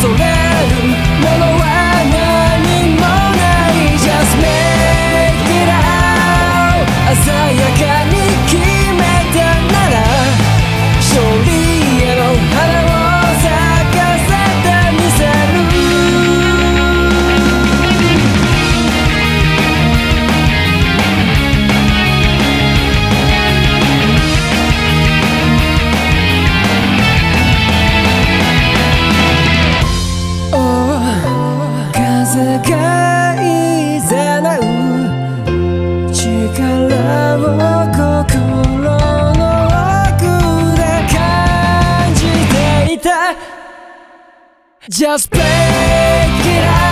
恐れるもの Just break it out